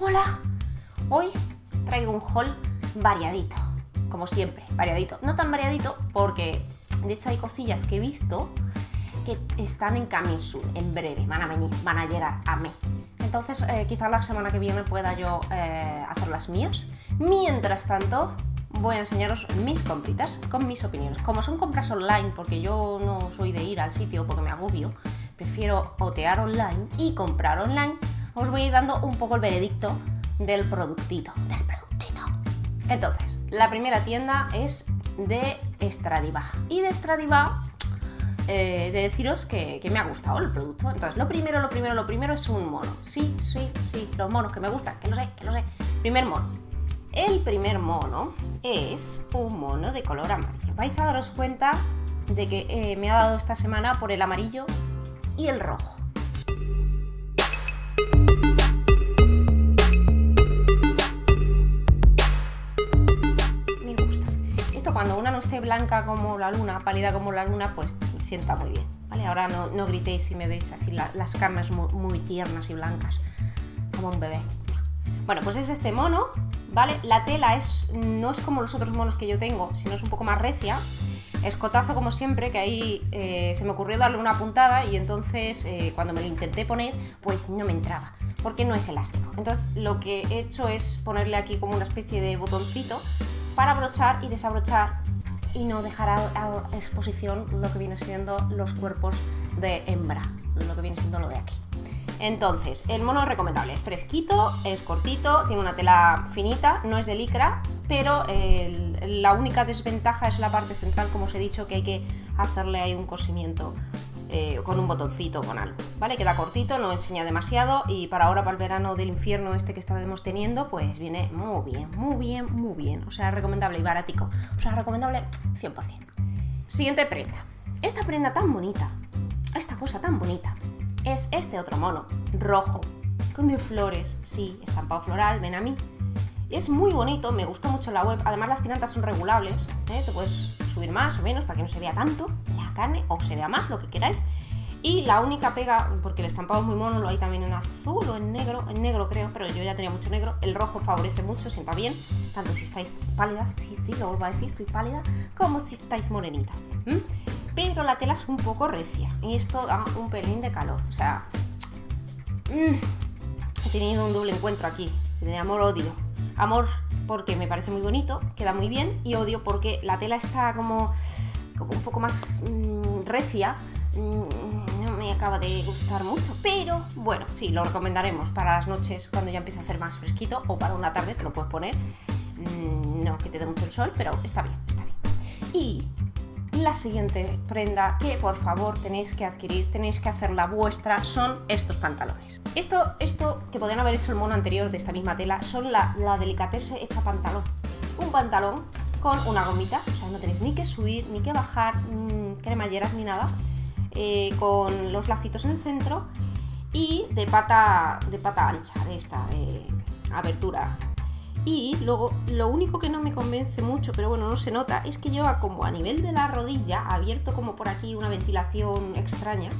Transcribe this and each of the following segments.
Hola, hoy traigo un haul variadito, como siempre, variadito. No tan variadito porque de hecho hay cosillas que he visto que están en Kamisun, en breve, van a venir, van a llegar a mí. Entonces eh, quizás la semana que viene pueda yo eh, hacer las mías. Mientras tanto, voy a enseñaros mis compritas con mis opiniones. Como son compras online, porque yo no soy de ir al sitio porque me agobio, prefiero otear online y comprar online, os voy a ir dando un poco el veredicto del productito, del productito. Entonces, la primera tienda es de Stradiva. Y de Stradiva, eh, de deciros que, que, me ha gustado el producto. Entonces, lo primero, lo primero, lo primero es un mono. Sí, sí, sí, los monos que me gustan, que lo sé, que lo sé. Primer mono. El primer mono es un mono de color amarillo. Vais a daros cuenta de que eh, me ha dado esta semana por el amarillo y el rojo. Me gusta. Esto cuando una no esté blanca como la luna, pálida como la luna, pues sienta muy bien. ¿vale? Ahora no, no gritéis si me veis así la, las carnes muy, muy tiernas y blancas, como un bebé. Bueno, pues es este mono, ¿vale? La tela es, no es como los otros monos que yo tengo, sino es un poco más recia. Escotazo como siempre, que ahí eh, se me ocurrió darle una puntada y entonces eh, cuando me lo intenté poner, pues no me entraba, porque no es elástico. Entonces lo que he hecho es ponerle aquí como una especie de botoncito para abrochar y desabrochar y no dejar a, a exposición lo que viene siendo los cuerpos de hembra, lo que viene siendo lo de aquí. Entonces, el mono es recomendable, es fresquito, es cortito, tiene una tela finita, no es de licra, pero la única desventaja es la parte central, como os he dicho, que hay que hacerle ahí un cosimiento eh, con un botoncito o con algo, ¿vale? Queda cortito, no enseña demasiado y para ahora, para el verano del infierno este que estaremos teniendo, pues viene muy bien, muy bien, muy bien. O sea, recomendable y baratico. O sea, recomendable 100%. Siguiente prenda. Esta prenda tan bonita, esta cosa tan bonita, es este otro mono, rojo, con de flores, sí, estampado floral, ven a mí. Es muy bonito, me gustó mucho la web, además las tirantas son regulables, ¿eh? te puedes subir más o menos para que no se vea tanto la carne o se vea más, lo que queráis. Y la única pega, porque el estampado es muy mono, lo hay también en azul o en negro, en negro creo, pero yo ya tenía mucho negro. El rojo favorece mucho, sienta bien, tanto si estáis pálidas, sí, sí, lo vuelvo a decir, estoy pálida, como si estáis morenitas. Pero la tela es un poco recia y esto da un pelín de calor. O sea, mmm, he tenido un doble encuentro aquí, de amor-odio. Amor porque me parece muy bonito, queda muy bien, y odio porque la tela está como, como un poco más mmm, recia. Mmm, no me acaba de gustar mucho, pero bueno, sí, lo recomendaremos para las noches cuando ya empiece a hacer más fresquito o para una tarde te lo puedes poner. Mm, no que te dé mucho el sol, pero está bien, está bien. Y la siguiente prenda que por favor tenéis que adquirir, tenéis que hacer la vuestra, son estos pantalones. Esto, esto que podrían haber hecho el mono anterior de esta misma tela, son la, la delicatese hecha pantalón. Un pantalón con una gomita, o sea, no tenéis ni que subir, ni que bajar, mmm, cremalleras ni nada, eh, con los lacitos en el centro y de pata, de pata ancha, de esta, de abertura y luego, lo único que no me convence mucho, pero bueno, no se nota, es que lleva como a nivel de la rodilla, abierto como por aquí una ventilación extraña,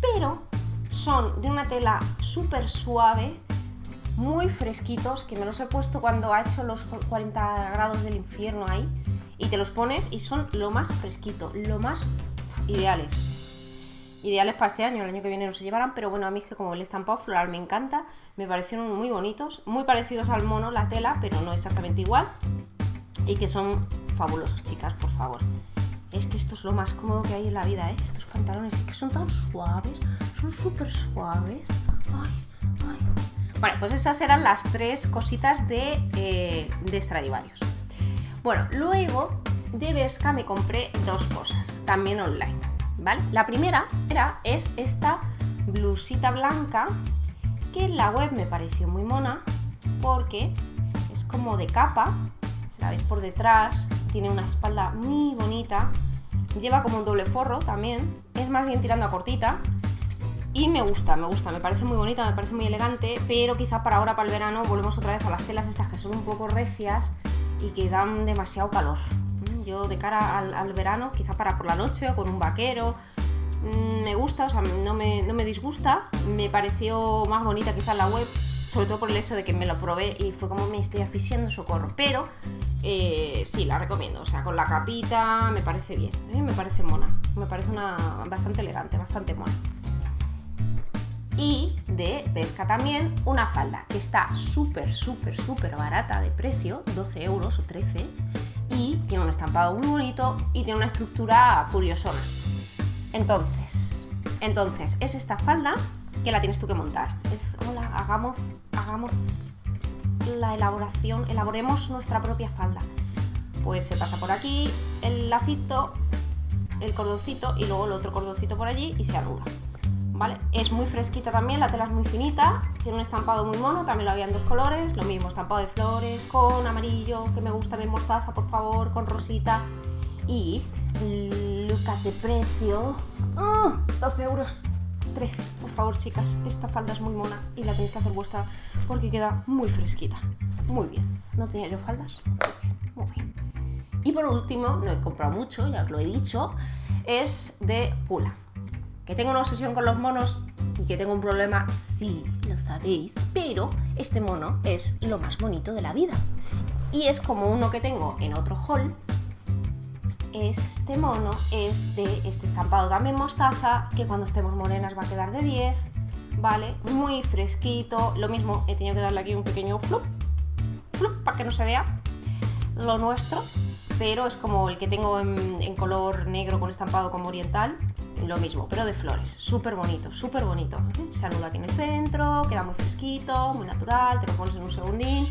pero son de una tela súper suave, muy fresquitos, que me los he puesto cuando ha hecho los 40 grados del infierno ahí, y te los pones y son lo más fresquito, lo más ideales. Ideales para este año, el año que viene no se llevarán, pero bueno, a mí es que como el estampado floral me encanta, me parecieron muy bonitos, muy parecidos al mono, la tela, pero no exactamente igual, y que son fabulosos, chicas, por favor. Es que esto es lo más cómodo que hay en la vida, ¿eh? Estos pantalones, es que son tan suaves, son súper suaves. Ay, ay. Bueno, pues esas eran las tres cositas de, eh, de Stradivarius. Bueno, luego de Berska me compré dos cosas, también online. ¿Vale? La primera era, es esta blusita blanca que en la web me pareció muy mona porque es como de capa, si la veis por detrás, tiene una espalda muy bonita, lleva como un doble forro también, es más bien tirando a cortita y me gusta, me gusta, me parece muy bonita, me parece muy elegante, pero quizá para ahora, para el verano, volvemos otra vez a las telas estas que son un poco recias y que dan demasiado calor. Yo de cara al, verano, quizá para por la noche o con un vaquero, mmm, me gusta, o sea, no me, no me, disgusta. Me pareció más bonita quizá la web. sobre todo por el hecho de que me lo probé y fue como me estoy asfixiando, socorro. Pero eh, sí, la recomiendo. O sea, con la capita me parece bien, ¿eh? me parece mona. Me parece una bastante elegante, bastante mona. Y de pesca también una falda que está súper, súper, súper barata de precio, 12 euros o 13, y tiene un estampado muy bonito y tiene una estructura curiosona. Entonces, entonces es esta falda que la tienes tú que montar. Es, hola, hagamos, hagamos la elaboración, elaboremos nuestra propia falda. Pues se pasa por aquí el lacito, el cordoncito y luego el otro cordoncito por allí y se anuda. ¿Vale? Es muy fresquita también, la tela es muy finita, tiene un estampado muy mono, también lo había en dos colores, lo mismo, estampado de flores, con amarillo, que me gusta bien mostaza, por favor, con rosita. Y lucas de precio, 12 euros. 13. Por favor, chicas, esta falda es muy mona y la tenéis que hacer vuestra porque queda muy fresquita. Muy bien. ¿No tenía yo faldas? Muy bien. Y por último, no he comprado mucho, ya os lo he dicho, es de Pula. Que tengo una obsesión con los monos y que tengo un problema, sí, lo sabéis, pero este mono es lo más bonito de la vida. Y es como uno que tengo en otro haul, este mono es de este estampado también mostaza, que cuando estemos morenas va a quedar de 10, ¿vale? Muy fresquito, lo mismo, he tenido que darle aquí un pequeño flup, flup, para que no se vea lo nuestro, pero es como el que tengo en, color negro con estampado como oriental, lo mismo, pero de flores, súper bonito, súper bonito. Se anuda aquí en el centro, queda muy fresquito, muy natural, te lo pones en un segundín.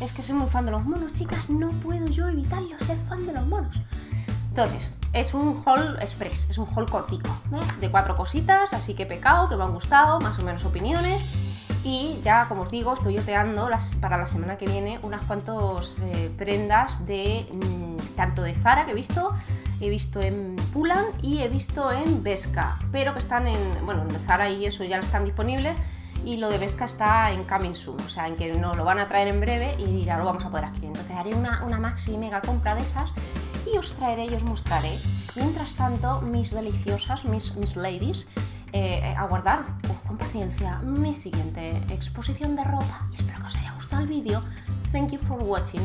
Es que soy muy fan de los monos, chicas, no puedo yo evitarlo, ser fan de los monos. Entonces, es un haul express, es un haul cortico, ¿eh? de cuatro cositas, así que pecado, que me han gustado, más o menos opiniones. Y ya, como os digo, estoy yoteando las, para la semana que viene unas cuantas eh, prendas de mm, tanto de Zara que he visto, he visto en Pulan y he visto en Vesca, pero que están en, bueno, en Zara y eso ya están disponibles y lo de Vesca está en coming soon, o sea, en que nos lo van a traer en breve y ya lo vamos a poder adquirir. Entonces haré una, una maxi mega compra de esas y os traeré y os mostraré. Mientras tanto, mis deliciosas, mis, mis ladies, eh, aguardar con paciencia mi siguiente exposición de ropa. Y espero que os haya gustado el vídeo. Thank you for watching.